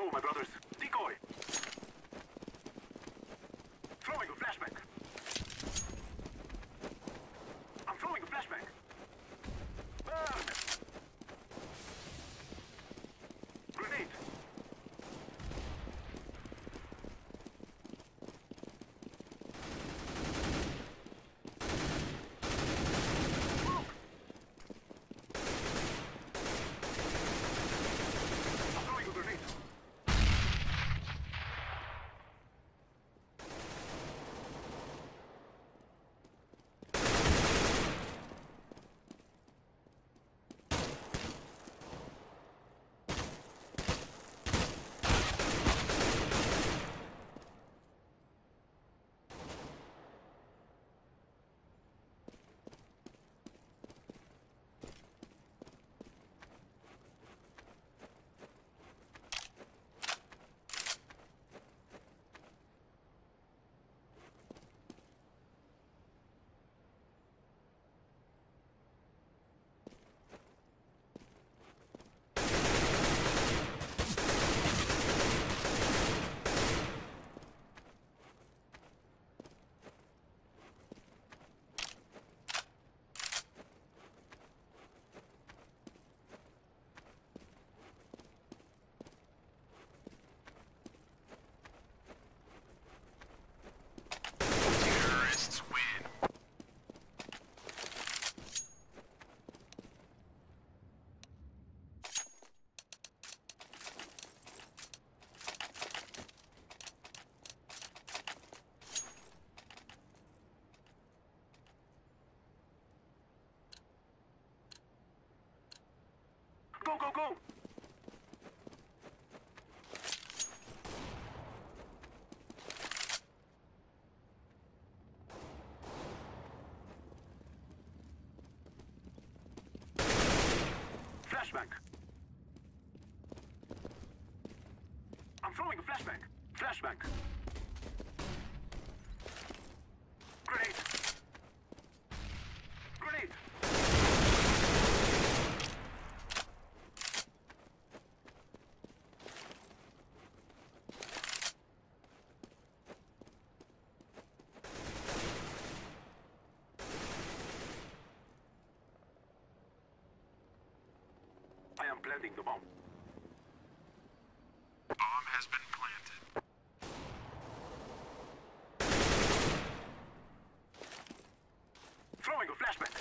go, my brothers. Decoy. Throwing a flashbang. I'm throwing a flashbang. Burn! Grenade. Smoke. I'm throwing a grenade. Terrorists win. Go, go, go! Am planting the bomb. Bomb has been planted. Throwing a flashbang.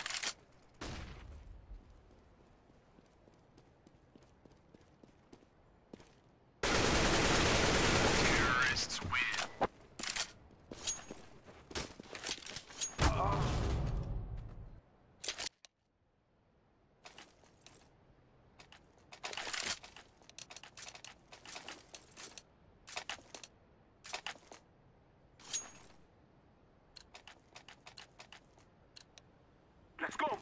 Terrorists win. Let's go.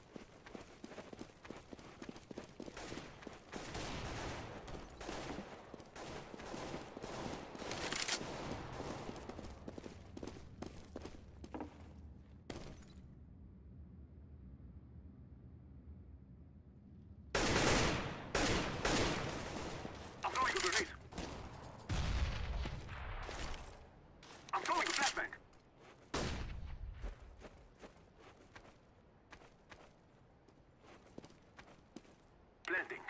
I'm throwing a grenade. I'm throwing a flashbang. Planting.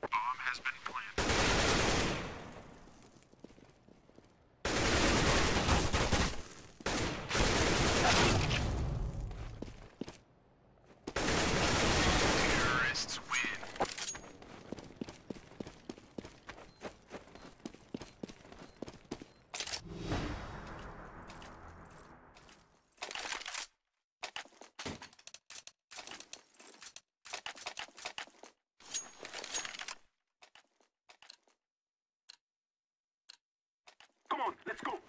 Bomb has been planted. Terrorists win. Come on, let's go.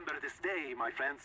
remember this day, my friends.